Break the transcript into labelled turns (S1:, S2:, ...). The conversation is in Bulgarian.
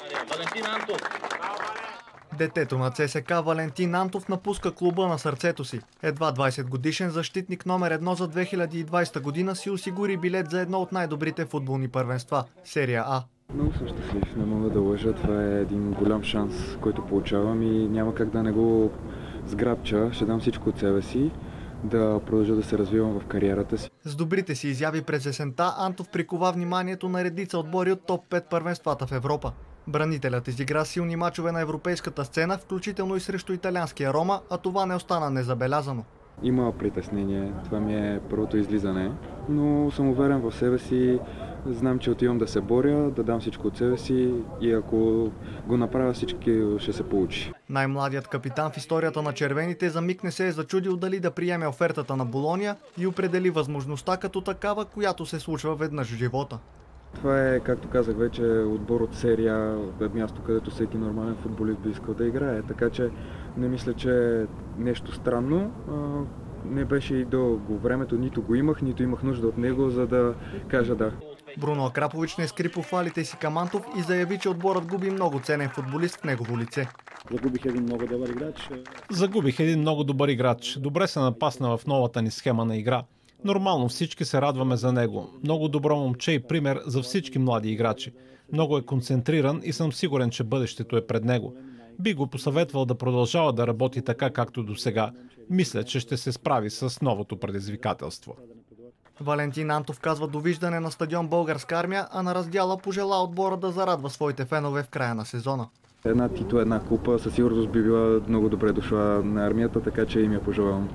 S1: Валентин Антов.
S2: Детето на ЦСК Валентин Антов напуска клуба на сърцето си. Едва 20 годишен защитник номер едно за 2020 година си осигури билет за едно от най-добрите футболни първенства – серия А.
S3: Много съм щастлив, не мога да лъжа. Това е един голям шанс, който получавам и няма как да не го сграбча. Ще дам всичко от себе си да продължа да се развивам в кариерата си.
S2: С добрите си изяви през есента Антов прикова вниманието на редица отбори от топ 5 първенствата в Европа. Бранителят изигра силни мачове на европейската сцена, включително и срещу италианския Рома, а това не остана незабелязано.
S3: Има притеснение, това ми е първото излизане, но съм уверен в себе си, знам, че отивам да се боря, да дам всичко от себе си и ако го направя всички ще се получи.
S2: Най-младият капитан в историята на червените за миг не се е зачудил дали да приеме офертата на Болония и определи възможността като такава, която се случва веднъж в живота.
S3: Това е, както казах вече, отбор от серия, е място, където всеки нормален футболист би искал да играе. Така че не мисля, че е нещо странно. Не беше и дълго времето, нито го имах, нито имах нужда от него, за да кажа да.
S2: Бруно Акрапович не скри похвалите си Камантов и заяви, че отборът губи много ценен футболист в негово лице.
S4: Загубих един много добър играч.
S5: Загубих един много добър играч. Добре се напасна в новата ни схема на игра. Нормално всички се радваме за него. Много добро момче и пример за всички млади играчи. Много е концентриран и съм сигурен, че бъдещето е пред него. Би го посъветвал да продължава да работи така, както до сега. Мисля, че ще се справи с новото предизвикателство.
S2: Валентин Антов казва довиждане на стадион Българска армия, а на раздяла пожела отбора да зарадва своите фенове в края на сезона.
S3: Една титла, една купа със сигурност би била много добре дошла на армията, така че им я пожелавам.